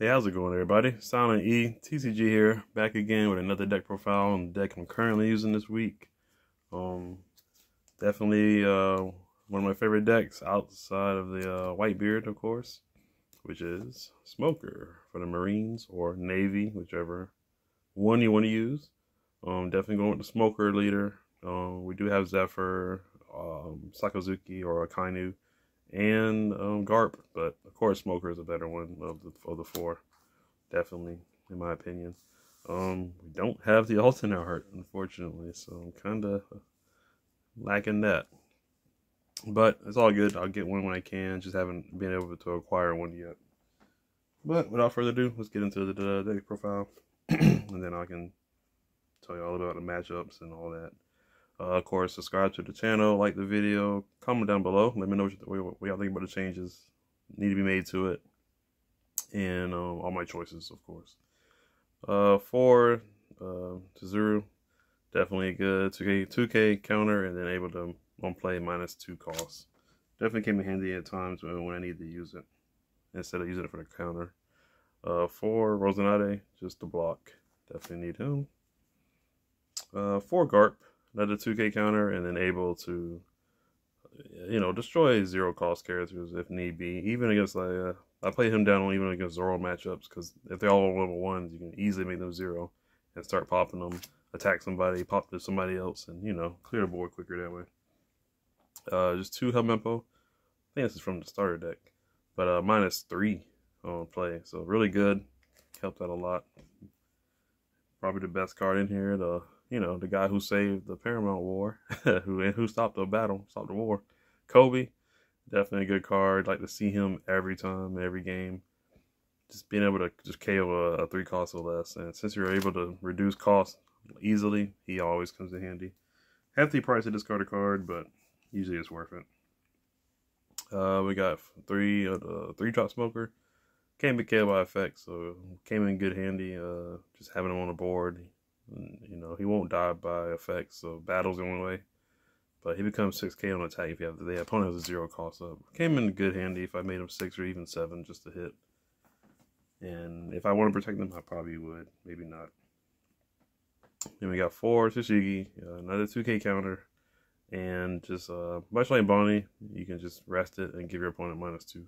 Hey, how's it going, everybody? Silent E, TCG here, back again with another deck profile on the deck I'm currently using this week. Um, definitely uh, one of my favorite decks outside of the uh, Whitebeard, of course, which is Smoker for the Marines or Navy, whichever one you want to use. Um, definitely going with the Smoker leader. Um, we do have Zephyr, um, Sakazuki, or Akainu and um, Garp, but of course Smoker is a better one of the of the four, definitely in my opinion. Um, we don't have the alternate art, unfortunately, so I'm kind of lacking that. But it's all good. I'll get one when I can. Just haven't been able to acquire one yet. But without further ado, let's get into the deck profile, and then I can tell you all about the matchups and all that. Uh, of course, subscribe to the channel, like the video, comment down below. Let me know what, y'all think about the changes need to be made to it, and um, all my choices, of course. Uh, four uh, to zero, definitely a good 2K 2K counter, and then able to one play minus two costs. Definitely came in handy at times when, when I need to use it instead of using it for the counter. Uh, four Rosinante, just to block. Definitely need him. Uh, four Garp another 2K counter, and then able to, you know, destroy zero cost characters if need be. Even against like, uh, I play him down even against Zoro matchups because if they're all level ones, you can easily make them zero and start popping them, attack somebody, pop to somebody else, and you know, clear the board quicker that way. Uh, just two Helmeppo. I think this is from the starter deck, but uh, minus three on play, so really good. Helped out a lot. Probably the best card in here. The you know, the guy who saved the Paramount War, who who stopped the battle, stopped the war. Koby, definitely a good card. Like to see him every time, every game. Just being able to just KO a, a three cost or less, and since you're able to reduce cost easily, he always comes in handy. Hefty price to discard a card, but usually it's worth it. Uh, we got three uh, three drop smoker. Can't be KO by effect, so came in good handy. Uh, just having him on the board, you know, he won't die by effects, so battle's the only way. But he becomes 6k on attack if you have the opponent has a zero cost up. Came in good handy if I made him 6 or even 7 just to hit. And if I want to protect them, I probably would. Maybe not. Then we got 4 Tashigi, uh, another 2k counter. And just, uh, much like Bonnie, you can just rest it and give your opponent minus 2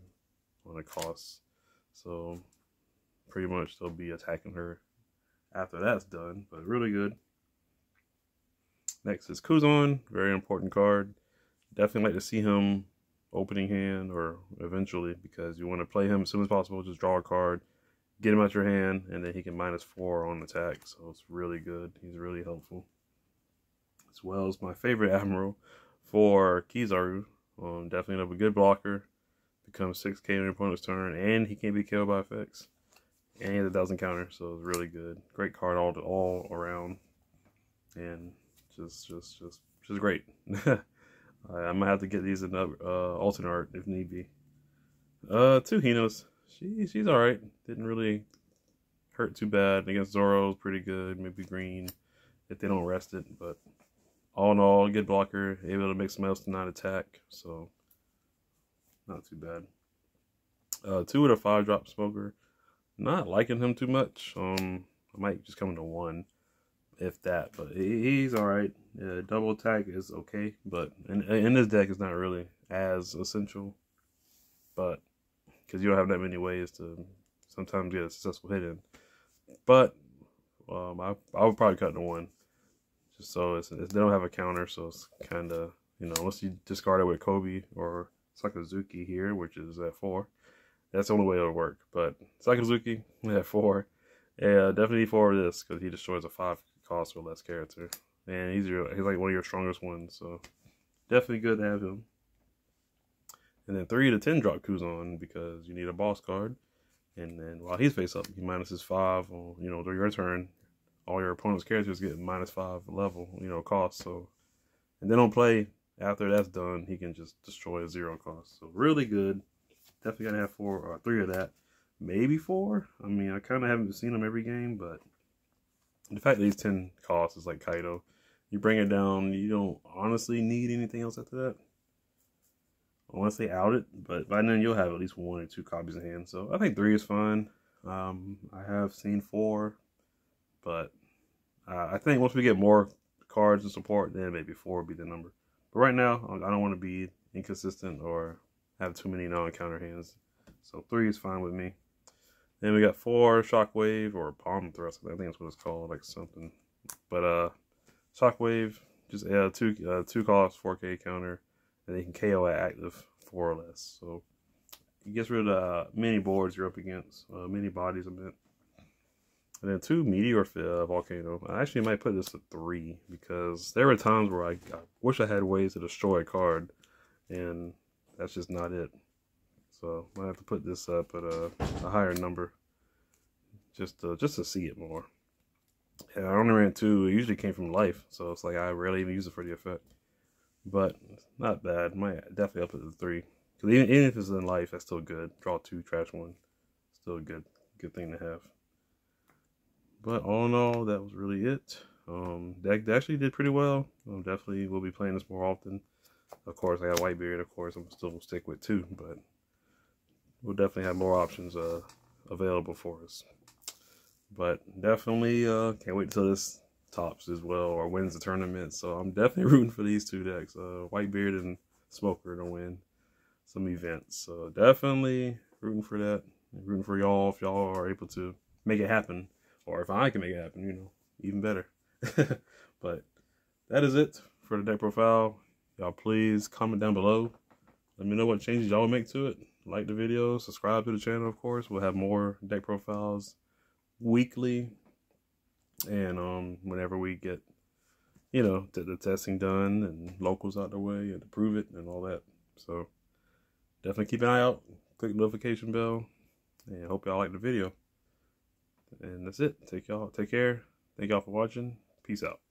on a cost. So, pretty much they'll be attacking her after that's done, but really good. Next is Kuzan, very important card. Definitely like to see him opening hand or eventually because you want to play him as soon as possible. Just draw a card, get him out your hand, and then he can minus four on attack. So it's really good. He's really helpful. As well as my favorite Admiral for Kizaru. Um, definitely a good blocker. Becomes 6k on your opponent's turn, and he can't be killed by effects and a dozen counter, so it's really good. Great card all all around, and just just just just great. I might have to get these in uh, alternate art if need be. Uh, two Hinas. She she's all right. Didn't really hurt too bad against Zoro. Pretty good. Maybe green if they don't rest it, but all in all, good blocker. Able to make some else to not attack, so not too bad. Uh, two with the five drop smoker not liking him too much. Um, I might just come to one, if that. But he's all right. Yeah, double attack is okay, but in in this deck, it's not really as essential. But because you don't have that many ways to sometimes get a successful hit in. But um, I I would probably cut to one, just so it's, it's they don't have a counter, so it's kind of you know unless you discard it with Koby or Sakazuki here, which is at four. That's the only way it'll work. But Sakazuki at four. Yeah, definitely four of this because he destroys a five cost or less character. And he's your, he's like one of your strongest ones. So definitely good to have him. And then three to ten drop Kuzan because you need a boss card. And then while he's face up, he minuses five on you know during your turn. All your opponent's characters get minus five level, you know, cost. So and then on play, after that's done, he can just destroy a zero cost. So really good. Definitely gotta have four or three of that. Maybe four. I mean, I kind of haven't seen them every game, but the fact that these 10 costs is like Kaido. You bring it down, you don't honestly need anything else after that. I want to say out it, but by then you'll have at least one or two copies in hand. So I think three is fine. Um, I have seen four, but uh, I think once we get more cards and support, then maybe four would be the number. But right now, I don't want to be inconsistent or have too many non-counter hands. So three is fine with me. Then we got four Shockwave or Palm Thrust. I think that's what it's called, like something. But uh, Shockwave, just uh, two uh, two cost, 4K counter, and they can KO at active four or less. So it gets rid of uh, mini boards you're up against, uh, mini bodies a bit. And then two Meteor uh, Volcano. I actually might put this at three because there were times where I, I wish I had ways to destroy a card, and that's just not it. So I have to put this up at a, a higher number just to, just to see it more. I only ran two. It usually came from life, so it's like I rarely even use it for the effect. But not bad. Might definitely up it to three. Because even, even if it's in life, that's still good. Draw two, trash one. Still a good, good thing to have. But all in all, that was really it. Um, deck actually did pretty well. Um, definitely will be playing this more often. Of course, I got Whitebeard. Of course, I'm still stick with two, but we'll definitely have more options uh, available for us. But definitely uh, can't wait until this tops as well or wins the tournament. So I'm definitely rooting for these two decks, uh, Whitebeard and Smoker to win some events. So definitely rooting for that. Rooting for y'all if y'all are able to make it happen, or if I can make it happen, you know, even better. but that is it for the deck profile. Y'all please comment down below. Let me know what changes y'all make to it. Like the video, subscribe to the channel, of course. We'll have more deck profiles weekly. And um, whenever we get, you know, the, testing done and locals out the way and to prove it and all that. So definitely keep an eye out. Click the notification bell. And hope y'all like the video. And that's it. Take y'all take care. Thank y'all for watching. Peace out.